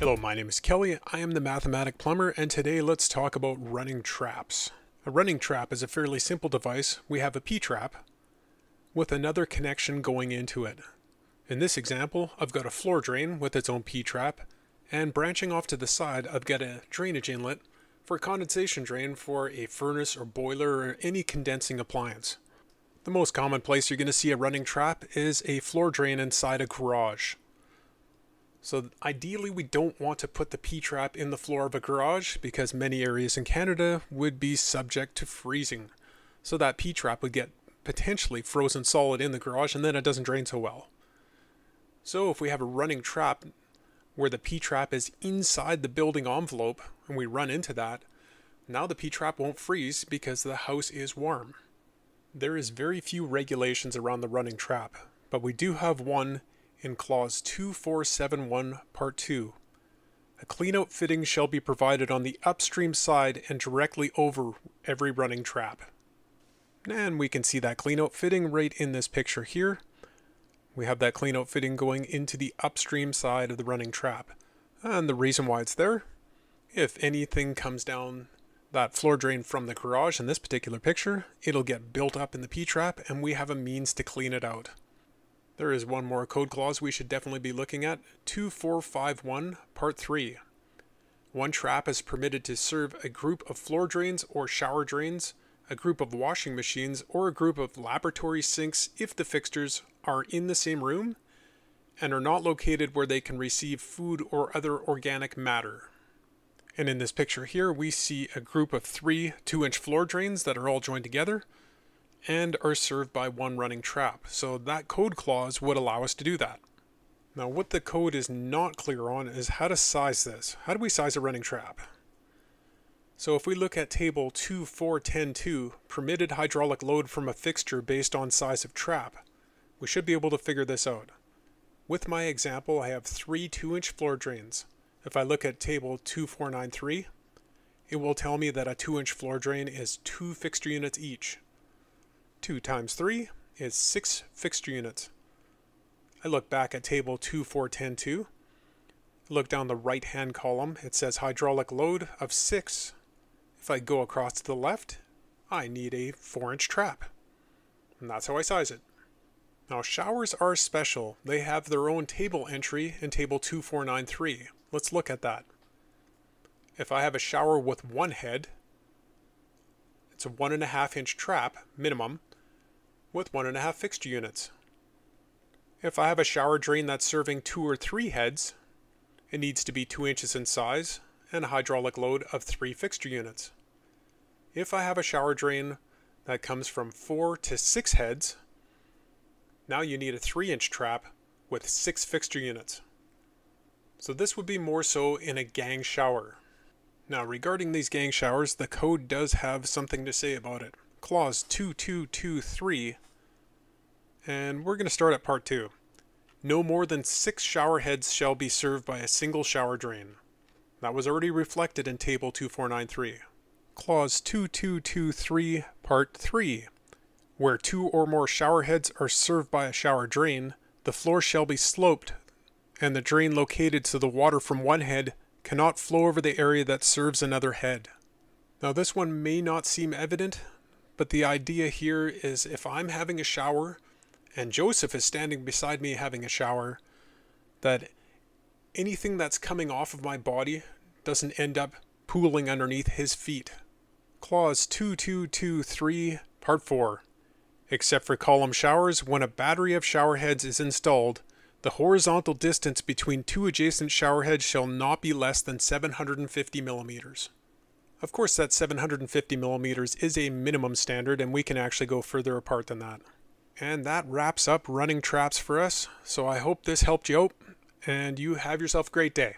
Hello, my name is Kelly. I am the Mathematic Plumber, and today let's talk about running traps. A running trap is a fairly simple device. We have a P-trap with another connection going into it. In this example, I've got a floor drain with its own P-trap, and branching off to the side, I've got a drainage inlet for a condensation drain for a furnace or boiler or any condensing appliance. The most common place you're going to see a running trap is a floor drain inside a garage. So ideally we don't want to put the P-trap in the floor of a garage because many areas in Canada would be subject to freezing. So that P-trap would get potentially frozen solid in the garage and then it doesn't drain so well. So if we have a running trap where the P-trap is inside the building envelope and we run into that, now the P-trap won't freeze because the house is warm. There is very few regulations around the running trap, but we do have one in clause 2471 part 2. A cleanout fitting shall be provided on the upstream side and directly over every running trap. And we can see that cleanout fitting right in this picture here. We have that cleanout fitting going into the upstream side of the running trap. And the reason why it's there, if anything comes down that floor drain from the garage in this particular picture, it'll get built up in the P-trap and we have a means to clean it out. There is one more code clause we should definitely be looking at, 2451 part 3. One trap is permitted to serve a group of floor drains or shower drains a group of washing machines, or a group of laboratory sinks if the fixtures are in the same room and are not located where they can receive food or other organic matter. And in this picture here, we see a group of three 2 inch floor drains that are all joined together and are served by one running trap. So that code clause would allow us to do that. Now, what the code is not clear on is how to size this. How do we size a running trap? So if we look at table 24102, permitted hydraulic load from a fixture based on size of trap, we should be able to figure this out. With my example, I have three 2-inch floor drains. If I look at table 2493, it will tell me that a 2-inch floor drain is 2 fixture units each. 2 times 3 is 6 fixture units. I look back at table 24102. Look down the right hand column, it says hydraulic load of 6 if I go across to the left, I need a 4 inch trap. And that's how I size it. Now showers are special. They have their own table entry in table 2493. Let's look at that. If I have a shower with one head, it's a one and a half inch trap minimum with one and a half fixture units. If I have a shower drain that's serving two or three heads, it needs to be two inches in size and a hydraulic load of 3 fixture units. If I have a shower drain that comes from 4 to 6 heads, now you need a 3 inch trap with 6 fixture units. So this would be more so in a gang shower. Now regarding these gang showers, the code does have something to say about it. Clause 2223, and we're going to start at part 2. No more than 6 shower heads shall be served by a single shower drain. That was already reflected in Table 2493. Clause 2223, Part 3. Where two or more shower heads are served by a shower drain, the floor shall be sloped, and the drain located so the water from one head cannot flow over the area that serves another head. Now, this one may not seem evident, but the idea here is if I'm having a shower and Joseph is standing beside me having a shower, that anything that's coming off of my body doesn't end up pooling underneath his feet. Clause 2223, Part 4. Except for column showers, when a battery of shower heads is installed, the horizontal distance between two adjacent shower heads shall not be less than 750 millimeters. Of course, that 750 millimeters is a minimum standard, and we can actually go further apart than that. And that wraps up running traps for us, so I hope this helped you out, and you have yourself a great day.